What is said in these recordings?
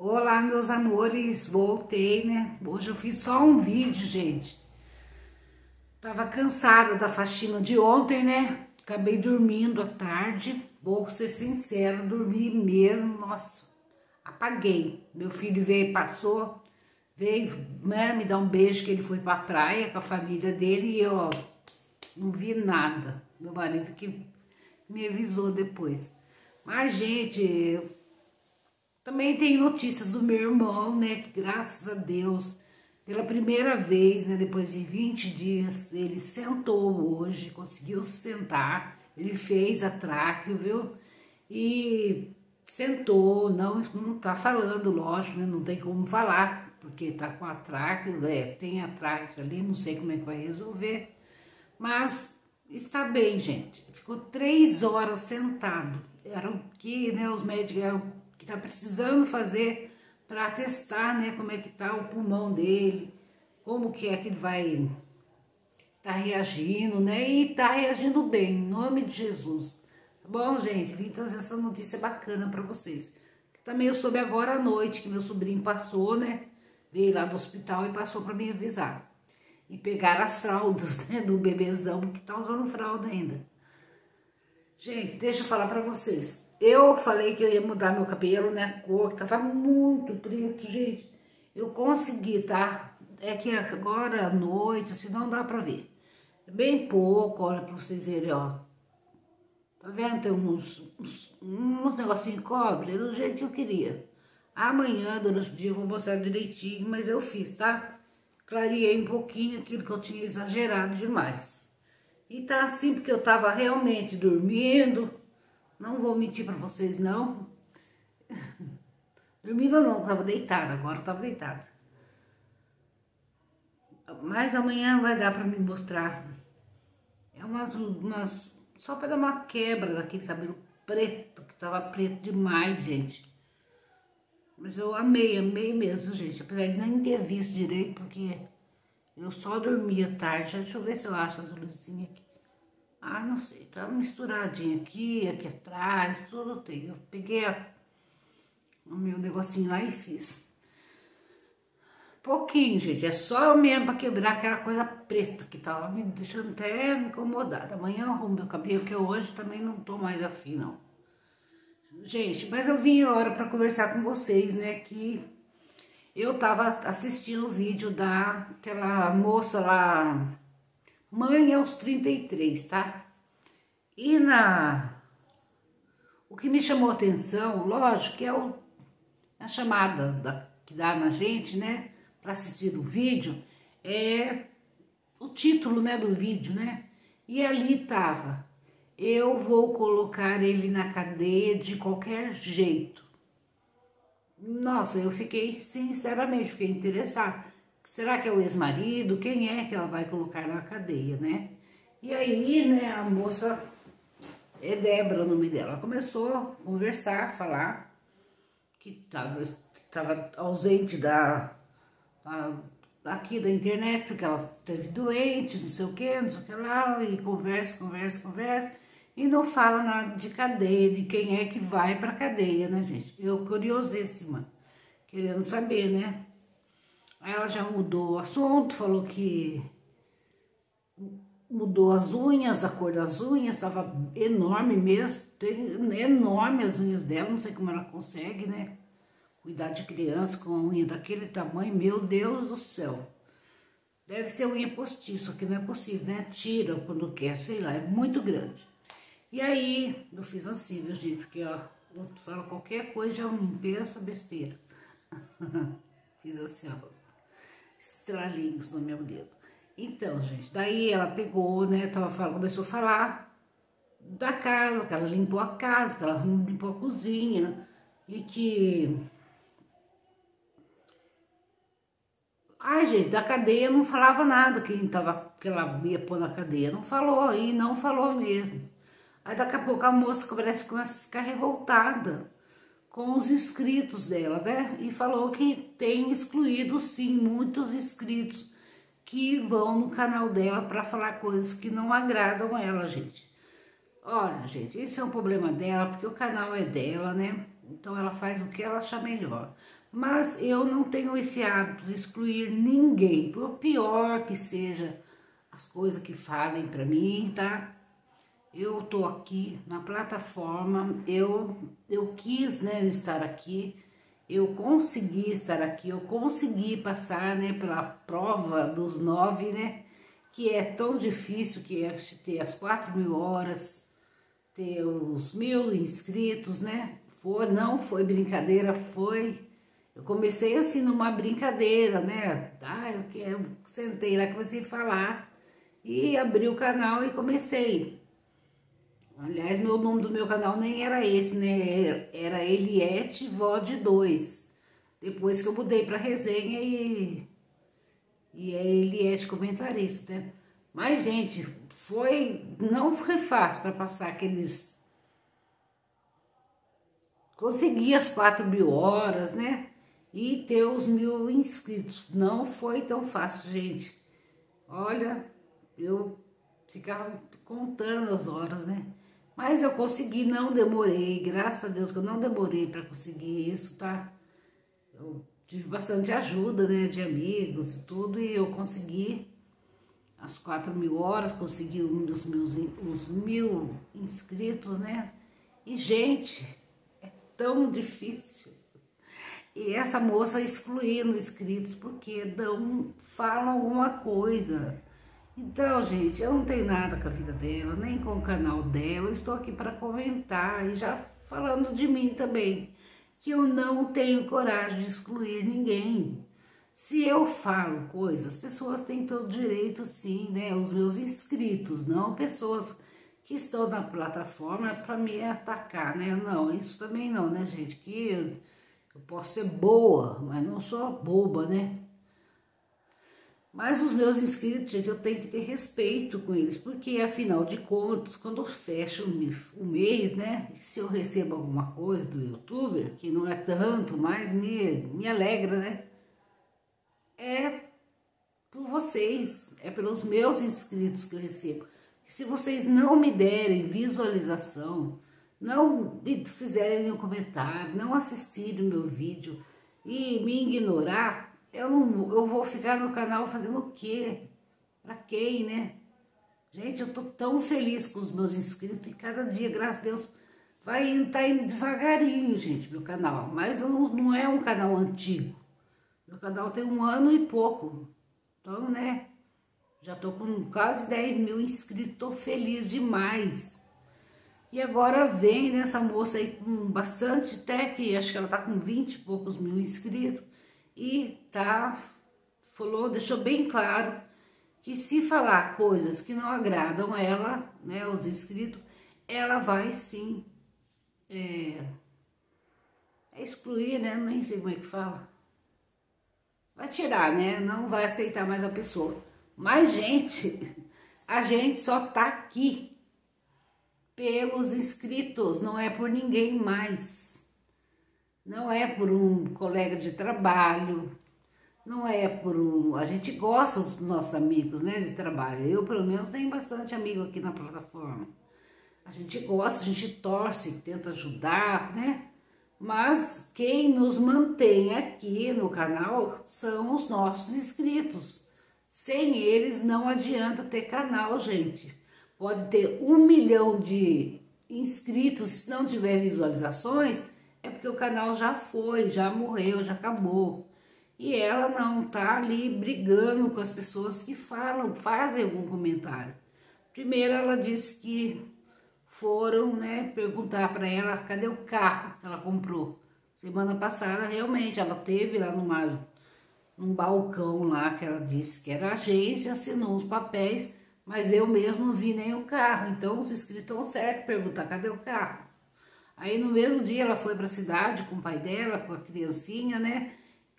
Olá, meus amores, voltei, né? Hoje eu fiz só um vídeo, gente. Tava cansada da faxina de ontem, né? Acabei dormindo à tarde. Vou ser sincera, dormi mesmo, nossa, apaguei. Meu filho veio, passou, veio né, me dar um beijo que ele foi pra praia com a família dele e eu, ó, não vi nada. Meu marido que me avisou depois. Mas, gente, também tem notícias do meu irmão, né, que graças a Deus, pela primeira vez, né, depois de 20 dias, ele sentou hoje, conseguiu sentar, ele fez a tráqueo, viu? E sentou, não, não tá falando, lógico, né, não tem como falar, porque tá com a tráqueo, é, tem a tráqueo ali, não sei como é que vai resolver, mas está bem, gente. Ficou três horas sentado, era o que, né, os médicos eram que está precisando fazer para testar, né, como é que tá o pulmão dele, como que é que ele vai tá reagindo, né, e tá reagindo bem, em nome de Jesus. Tá bom, gente? Vim trazer essa notícia bacana para vocês. Também eu soube agora à noite que meu sobrinho passou, né, veio lá do hospital e passou para me avisar. E pegar as fraldas, né, do bebezão, que tá usando fralda ainda. Gente, deixa eu falar para vocês. Eu falei que eu ia mudar meu cabelo, né? Cor, que tava muito preto, gente. Eu consegui, tá? É que agora à noite, assim, não dá pra ver. É bem pouco, olha pra vocês verem, ó. Tá vendo? Tem uns, uns, uns negocinhos cobre, do jeito que eu queria. Amanhã, durante o dia, eu vou mostrar direitinho, mas eu fiz, tá? Clareei um pouquinho aquilo que eu tinha exagerado demais. E tá assim porque eu tava realmente dormindo, não vou mentir para vocês, não. Dormindo não, tava deitada, agora tava deitada. Mas amanhã vai dar para me mostrar. É umas, umas só para dar uma quebra daquele cabelo preto, que tava preto demais, gente. Mas eu amei, amei mesmo, gente. Apesar de nem ter visto direito, porque eu só dormia tarde. Deixa eu ver se eu acho as luzinhas aqui. Ah, não sei, tá misturadinho aqui, aqui atrás, tudo tem. Eu peguei a, o meu negocinho lá e fiz. Pouquinho, gente, é só mesmo pra quebrar aquela coisa preta que tava me deixando até incomodada. Amanhã eu arrumo meu cabelo, que hoje também não tô mais afim, não. Gente, mas eu vim agora pra conversar com vocês, né, que eu tava assistindo o vídeo daquela moça lá Mãe aos 33, tá? E na... O que me chamou atenção, lógico, é o, a chamada da, que dá na gente, né? Para assistir o vídeo, é o título, né, do vídeo, né? E ali tava, eu vou colocar ele na cadeia de qualquer jeito. Nossa, eu fiquei, sinceramente, fiquei interessada. Será que é o ex-marido? Quem é que ela vai colocar na cadeia, né? E aí, né, a moça, é Débora o nome dela, começou a conversar, falar que estava tava ausente da, da, aqui da internet, porque ela teve doente, não sei o que, não sei o que lá, e conversa, conversa, conversa, e não fala nada de cadeia, de quem é que vai pra cadeia, né, gente? Eu curiosíssima, querendo saber, né? Aí ela já mudou o assunto, falou que mudou as unhas, a cor das unhas, estava enorme mesmo, tem enorme as unhas dela, não sei como ela consegue, né? Cuidar de criança com a unha daquele tamanho, meu Deus do céu. Deve ser unha postiça, que não é possível, né? Tira quando quer, sei lá, é muito grande. E aí, eu fiz assim, viu, gente? Porque, ó, fala qualquer coisa, já não pensa besteira. fiz assim, ó estralinhos no meu dedo. Então, gente, daí ela pegou, né, tava falando, começou a falar da casa, que ela limpou a casa, que ela limpou a cozinha e que... Ai, gente, da cadeia não falava nada que, tava, que ela ia pôr na cadeia. Não falou, e não falou mesmo. Aí daqui a pouco a moça parece que começa a ficar revoltada com os inscritos dela, né? E falou que tem excluído, sim, muitos inscritos que vão no canal dela para falar coisas que não agradam ela, gente. Olha, gente, esse é um problema dela, porque o canal é dela, né? Então ela faz o que ela achar melhor. Mas eu não tenho esse hábito de excluir ninguém, por pior que seja as coisas que falem para mim, tá? Eu tô aqui na plataforma, eu, eu quis né, estar aqui, eu consegui estar aqui, eu consegui passar né, pela prova dos nove, né? Que é tão difícil, que é ter as quatro mil horas, ter os mil inscritos, né? Foi, não foi brincadeira, foi eu comecei assim numa brincadeira, né? Ah, eu, eu sentei lá, comecei a falar e abri o canal e comecei. Aliás, meu nome do meu canal nem era esse, né? Era Eliette VOD 2. Depois que eu mudei para resenha e, e é Eliette comentarista, né? Mas, gente, foi, não foi fácil para passar aqueles... Consegui as 4 mil horas, né? e ter os mil inscritos. Não foi tão fácil, gente. Olha, eu ficava contando as horas, né? Mas eu consegui, não demorei, graças a Deus que eu não demorei para conseguir isso, tá? Eu tive bastante ajuda, né, de amigos e tudo, e eu consegui as quatro mil horas, consegui os mil, os mil inscritos, né? E, gente, é tão difícil. E essa moça excluindo inscritos porque dão, falam alguma coisa. Então, gente, eu não tenho nada com a vida dela, nem com o canal dela. Eu estou aqui para comentar e já falando de mim também, que eu não tenho coragem de excluir ninguém. Se eu falo coisas, as pessoas têm todo direito, sim, né? Os meus inscritos, não pessoas que estão na plataforma para me atacar, né? Não, isso também não, né, gente? Que eu posso ser boa, mas não sou boba, né? Mas os meus inscritos, gente, eu tenho que ter respeito com eles, porque afinal de contas, quando eu fecho o mês, né? Se eu recebo alguma coisa do youtuber, que não é tanto, mas me, me alegra, né? É por vocês, é pelos meus inscritos que eu recebo. Se vocês não me derem visualização, não fizerem nenhum comentário, não assistirem o meu vídeo e me ignorar, eu, não, eu vou ficar no canal fazendo o quê? Pra quem, né? Gente, eu tô tão feliz com os meus inscritos e cada dia, graças a Deus, vai indo, tá indo devagarinho, gente, meu canal. Mas não, não é um canal antigo. Meu canal tem um ano e pouco. Então, né, já tô com quase 10 mil inscritos, tô feliz demais. E agora vem nessa moça aí com bastante, que acho que ela tá com 20 e poucos mil inscritos. E tá, falou, deixou bem claro que se falar coisas que não agradam ela, né, os inscritos, ela vai sim é, excluir, né, nem sei como é que fala. Vai tirar, né, não vai aceitar mais a pessoa. Mas, gente, a gente só tá aqui pelos inscritos, não é por ninguém mais. Não é por um colega de trabalho, não é por um... A gente gosta dos nossos amigos, né, de trabalho. Eu, pelo menos, tenho bastante amigo aqui na plataforma. A gente gosta, a gente torce, tenta ajudar, né? Mas quem nos mantém aqui no canal são os nossos inscritos. Sem eles não adianta ter canal, gente pode ter um milhão de inscritos, se não tiver visualizações, porque o canal já foi, já morreu, já acabou. E ela não tá ali brigando com as pessoas que falam, fazem algum comentário. Primeiro ela disse que foram, né, perguntar para ela cadê o carro que ela comprou. Semana passada, realmente, ela teve lá numa, num balcão lá que ela disse que era agência, assinou os papéis mas eu mesmo não vi nem o carro. Então os inscritos estão certo perguntar cadê o carro. Aí no mesmo dia ela foi para a cidade com o pai dela, com a criancinha, né?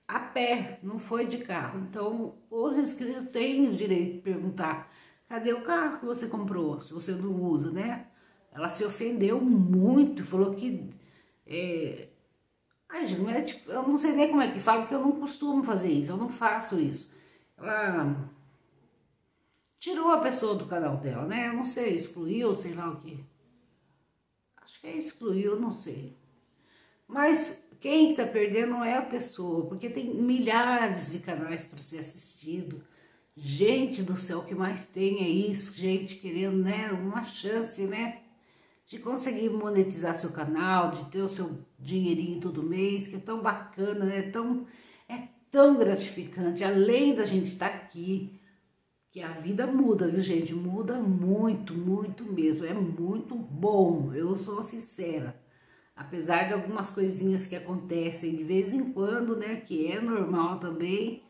A pé, não foi de carro. Então os inscritos têm o direito de perguntar cadê o carro que você comprou, se você não usa, né? Ela se ofendeu muito, falou que... É... Ai, gente, é tipo, eu não sei nem como é que fala, porque eu não costumo fazer isso, eu não faço isso. Ela tirou a pessoa do canal dela, né? Eu não sei, excluiu, sei lá o que. Acho que é excluiu, não sei. Mas quem está perdendo não é a pessoa, porque tem milhares de canais para ser assistido. Gente do céu, o que mais tem é isso, gente querendo, né, uma chance, né, de conseguir monetizar seu canal, de ter o seu dinheirinho todo mês, que é tão bacana, né, tão, é tão gratificante, além da gente estar aqui, que a vida muda, viu gente? Muda muito, muito mesmo. É muito bom, eu sou sincera. Apesar de algumas coisinhas que acontecem de vez em quando, né? Que é normal também.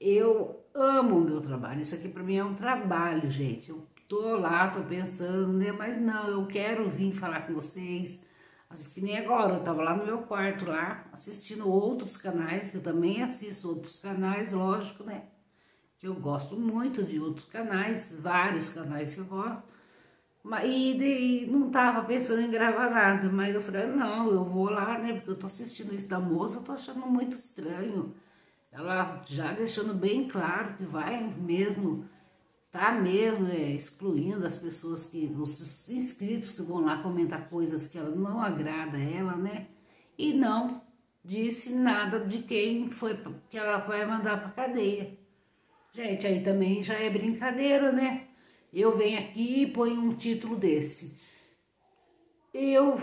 Eu amo o meu trabalho. Isso aqui para mim é um trabalho, gente. Eu tô lá, tô pensando, né? Mas não, eu quero vir falar com vocês. Assim, que nem agora, eu tava lá no meu quarto lá, assistindo outros canais, que eu também assisto outros canais, lógico, né? Que eu gosto muito de outros canais, vários canais que eu gosto, e daí não tava pensando em gravar nada, mas eu falei, não, eu vou lá, né, porque eu tô assistindo isso da moça, eu tô achando muito estranho, ela já deixando bem claro que vai mesmo, tá mesmo é, excluindo as pessoas que, os inscritos que vão lá comentar coisas que ela não agrada a ela, né, e não disse nada de quem foi, que ela vai mandar pra cadeia. Gente, aí também já é brincadeira, né? Eu venho aqui e ponho um título desse. Eu,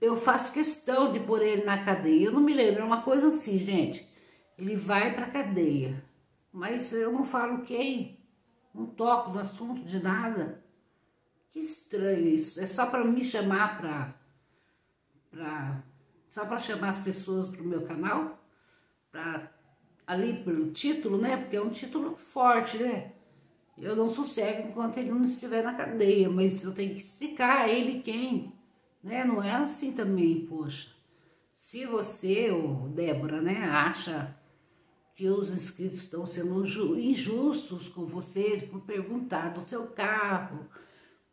eu faço questão de pôr ele na cadeia. Eu não me lembro, é uma coisa assim, gente. Ele vai pra cadeia. Mas eu não falo quem. Não toco no assunto de nada. Que estranho isso. É só para me chamar pra, pra só para chamar as pessoas pro meu canal, para ali pelo título, né? Porque é um título forte, né? Eu não sossego enquanto ele não estiver na cadeia, mas eu tenho que explicar a ele quem, né? Não é assim também, poxa. Se você, ou Débora, né, acha que os inscritos estão sendo injustos com vocês por perguntar do seu carro,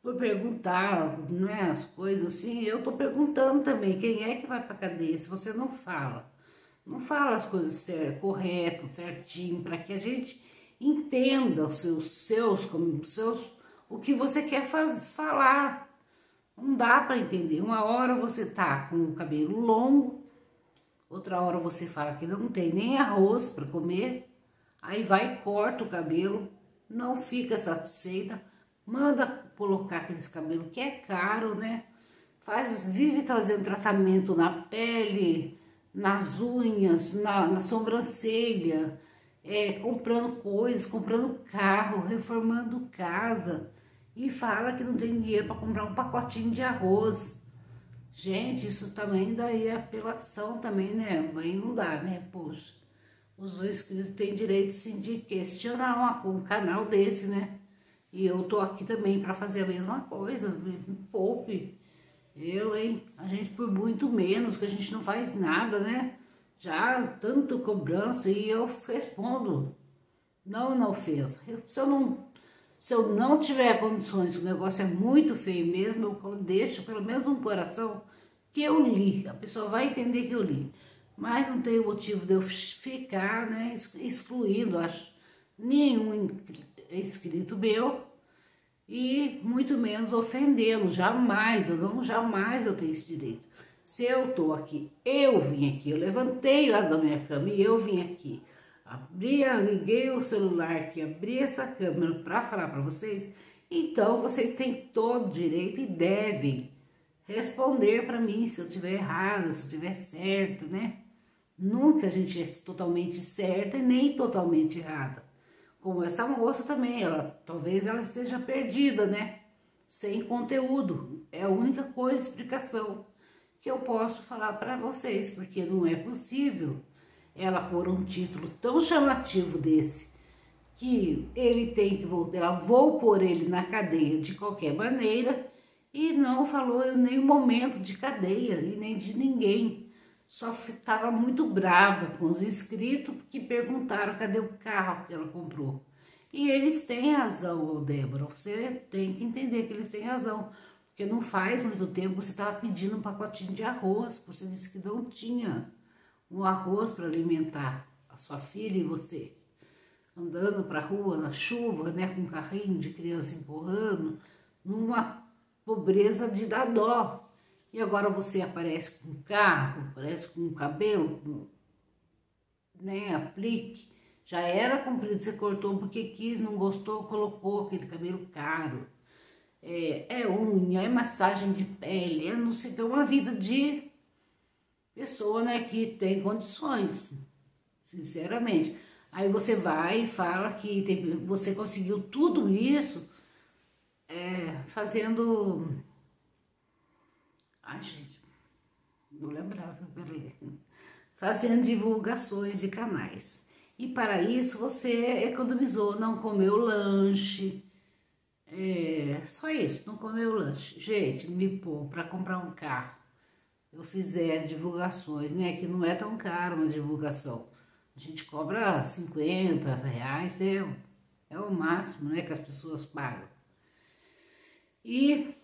por perguntar, né, as coisas assim, eu tô perguntando também quem é que vai pra cadeia, se você não fala. Não fala as coisas certo, correto, certinho, para que a gente entenda os seus, seus, como, seus, o que você quer faz, falar. Não dá para entender. Uma hora você tá com o cabelo longo, outra hora você fala que não tem nem arroz para comer, aí vai e corta o cabelo, não fica satisfeita, manda colocar aqueles cabelos que é caro, né? Faz, vive trazendo tratamento na pele, nas unhas, na, na sobrancelha, é, comprando coisas, comprando carro, reformando casa e fala que não tem dinheiro para comprar um pacotinho de arroz. Gente, isso também daí é apelação também, né? Aí não dá, né? Poxa, os inscritos têm direito sim de questionar uma, um canal desse, né? E eu tô aqui também para fazer a mesma coisa, me poupe eu, hein? A gente por muito menos, que a gente não faz nada, né? Já tanta cobrança e eu respondo. Não, não fez. Se, eu não, se eu não tiver condições, o negócio é muito feio mesmo, eu deixo pelo menos um coração que eu li. A pessoa vai entender que eu li. Mas não tem motivo de eu ficar, né, excluindo, acho, nenhum inscrito meu e muito menos ofendê-lo, jamais, eu não, jamais eu tenho esse direito. Se eu tô aqui, eu vim aqui, eu levantei lá da minha cama e eu vim aqui, abri, liguei o celular aqui, abri essa câmera para falar para vocês, então vocês têm todo o direito e devem responder para mim se eu tiver errado, se eu tiver certo, né? Nunca a gente é totalmente certa e nem totalmente errada como essa moça também, ela talvez ela esteja perdida, né? Sem conteúdo. É a única coisa, explicação que eu posso falar para vocês, porque não é possível ela pôr um título tão chamativo desse, que ele tem que voltar, vou pôr ele na cadeia de qualquer maneira, e não falou em nenhum momento de cadeia e nem de ninguém só estava muito brava com os inscritos que perguntaram cadê o carro que ela comprou. E eles têm razão, Débora, você tem que entender que eles têm razão. Porque não faz muito tempo você estava pedindo um pacotinho de arroz, você disse que não tinha um arroz para alimentar a sua filha e você. Andando para a rua na chuva, né, com um carrinho de criança empurrando, numa pobreza de dar dó. E agora você aparece com carro, aparece com cabelo, com, né, aplique. Já era comprido, você cortou porque quis, não gostou, colocou aquele cabelo caro. É, é unha, é massagem de pele, é não sei, é uma vida de pessoa, né, que tem condições, sinceramente. Aí você vai e fala que tem, você conseguiu tudo isso é, fazendo. Ai, gente, não lembrava, peraí. Fazendo divulgações de canais. E para isso você economizou, não comeu lanche. É, só isso, não comeu lanche. Gente, me pôr para comprar um carro. Eu fizer divulgações, né? Que não é tão caro uma divulgação. A gente cobra 50 reais, é, é o máximo né, que as pessoas pagam. E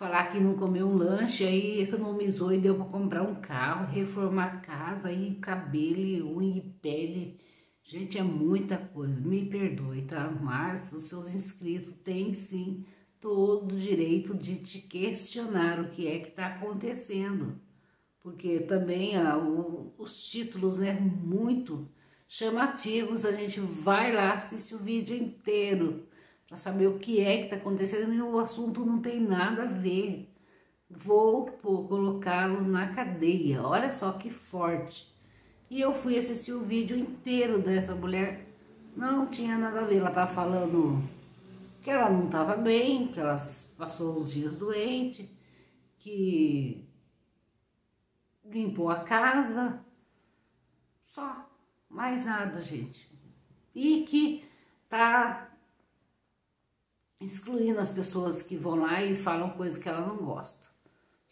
falar que não comeu um lanche, aí economizou e deu para comprar um carro, reformar a casa, aí cabelo, unha e pele. Gente, é muita coisa, me perdoe, tá? Mas os seus inscritos têm sim todo o direito de te questionar o que é que está acontecendo. Porque também ah, o, os títulos, né, muito chamativos, a gente vai lá assistir o vídeo inteiro para saber o que é que está acontecendo e o assunto não tem nada a ver. Vou colocá-lo na cadeia. Olha só que forte. E eu fui assistir o vídeo inteiro dessa mulher. Não tinha nada a ver. Ela estava falando que ela não estava bem, que ela passou os dias doente, que limpou a casa. Só. Mais nada, gente. E que tá excluindo as pessoas que vão lá e falam coisas que ela não gosta.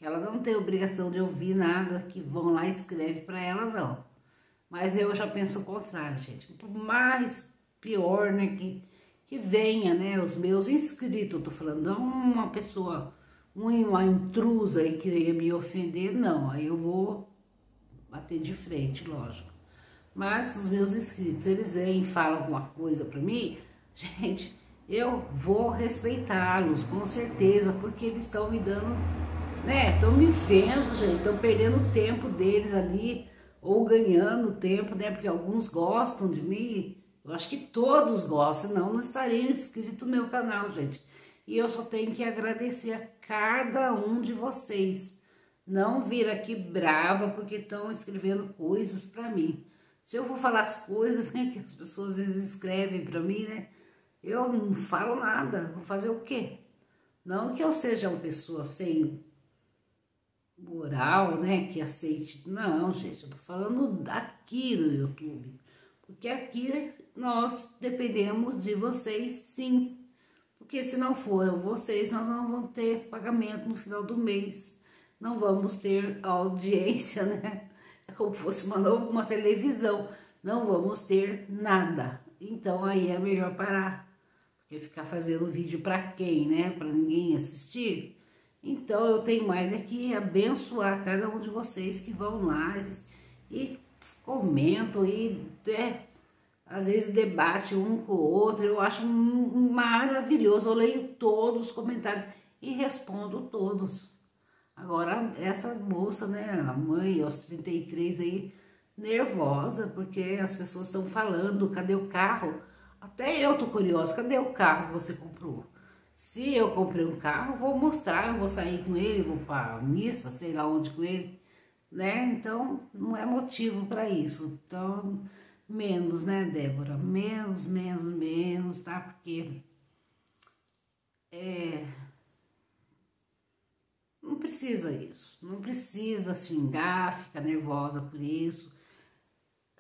Ela não tem obrigação de ouvir nada que vão lá e escreve para ela, não. Mas eu já penso o contrário, gente. Por mais pior, né, que, que venha, né, os meus inscritos, tô falando, não uma pessoa, uma intrusa aí que ia me ofender, não. Aí eu vou bater de frente, lógico. Mas os meus inscritos, eles vêm e falam alguma coisa para mim, gente, eu vou respeitá-los, com certeza, porque eles estão me dando, né? Estão me vendo, gente, estão perdendo o tempo deles ali, ou ganhando tempo, né? Porque alguns gostam de mim, eu acho que todos gostam, senão não estaria inscrito no meu canal, gente. E eu só tenho que agradecer a cada um de vocês. Não vir aqui brava porque estão escrevendo coisas para mim. Se eu vou falar as coisas né, que as pessoas escrevem para mim, né? Eu não falo nada, vou fazer o quê? Não que eu seja uma pessoa sem moral, né, que aceite. Não, gente, eu tô falando daqui do YouTube. Porque aqui nós dependemos de vocês, sim. Porque se não for vocês, nós não vamos ter pagamento no final do mês. Não vamos ter audiência, né? É como se fosse uma, uma televisão. Não vamos ter nada. Então aí é melhor parar. Porque ficar fazendo vídeo para quem, né? Para ninguém assistir. Então eu tenho mais é abençoar cada um de vocês que vão lá e comentam e é, às vezes debate um com o outro. Eu acho maravilhoso. Eu leio todos os comentários e respondo todos. Agora, essa moça, né, a mãe aos 33 aí, nervosa, porque as pessoas estão falando, cadê o carro? Até eu tô curiosa, cadê o carro que você comprou? Se eu comprei um carro, vou mostrar, eu vou sair com ele, vou para missa, sei lá onde com ele, né? Então, não é motivo para isso. Então, menos, né, Débora? Menos, menos, menos, tá? Porque é não precisa isso, não precisa xingar, ficar nervosa por isso.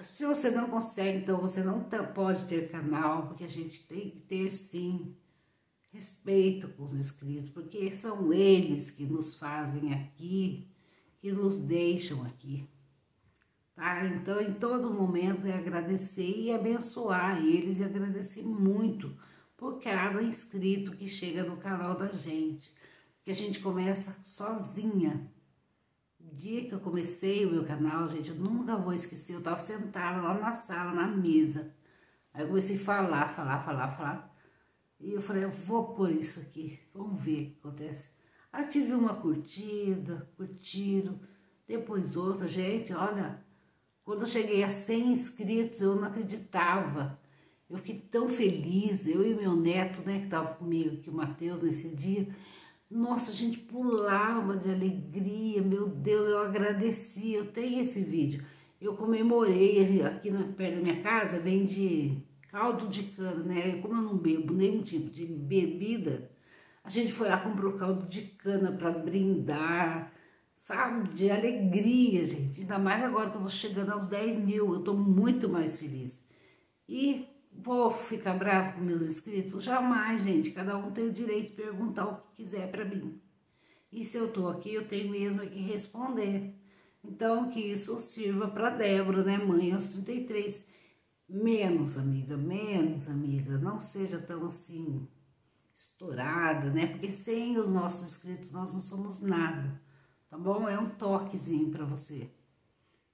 Se você não consegue, então você não tá, pode ter canal, porque a gente tem que ter sim respeito com os inscritos, porque são eles que nos fazem aqui, que nos deixam aqui. Tá? Então, em todo momento é agradecer e abençoar eles e agradecer muito por cada inscrito que chega no canal da gente, que a gente começa sozinha dia que eu comecei o meu canal, gente, eu nunca vou esquecer, eu tava sentada lá na sala, na mesa. Aí eu comecei a falar, falar, falar, falar. E eu falei, eu vou por isso aqui, vamos ver o que acontece. Aí tive uma curtida, curtiram, depois outra, gente, olha, quando eu cheguei a 100 inscritos, eu não acreditava. Eu fiquei tão feliz, eu e meu neto, né, que estava comigo aqui, o Matheus, nesse dia. Nossa, a gente pulava de alegria, meu Deus, eu agradeci. Eu tenho esse vídeo. Eu comemorei aqui na, perto da minha casa, vende caldo de cana, né? Como eu não bebo nenhum tipo de bebida, a gente foi lá comprou caldo de cana para brindar, sabe? De alegria, gente. Ainda mais agora que eu tô chegando aos 10 mil, eu tô muito mais feliz. E vou ficar bravo com meus inscritos? Jamais, gente. Cada um tem o direito de perguntar o que quiser para mim. E se eu tô aqui, eu tenho mesmo que responder. Então, que isso sirva para Débora, né, mãe, aos 33. Menos, amiga, menos, amiga. Não seja tão assim, estourada, né? Porque sem os nossos inscritos nós não somos nada, tá bom? É um toquezinho para você.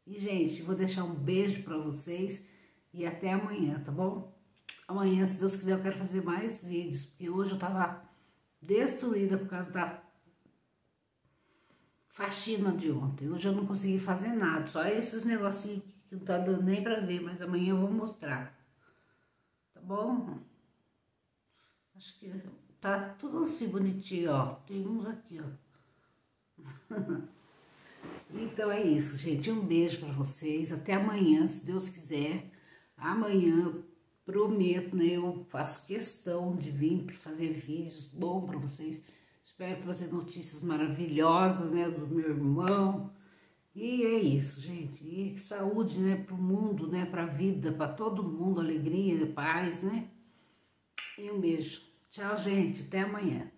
E, gente, vou deixar um beijo para vocês e até amanhã, tá bom? Amanhã, se Deus quiser, eu quero fazer mais vídeos, porque hoje eu tava destruída por causa da faxina de ontem. Hoje eu não consegui fazer nada, só esses negocinhos que não tá dando nem pra ver, mas amanhã eu vou mostrar. Tá bom? Acho que tá tudo assim bonitinho, ó. Tem uns aqui, ó. então é isso, gente. Um beijo pra vocês. Até amanhã, se Deus quiser. Amanhã, prometo, né? Eu faço questão de vir para fazer vídeos bom para vocês. Espero trazer notícias maravilhosas, né? Do meu irmão. E é isso, gente. E saúde, né? Para o mundo, né? Para a vida, para todo mundo. Alegria, paz, né? E um beijo. Tchau, gente. Até amanhã.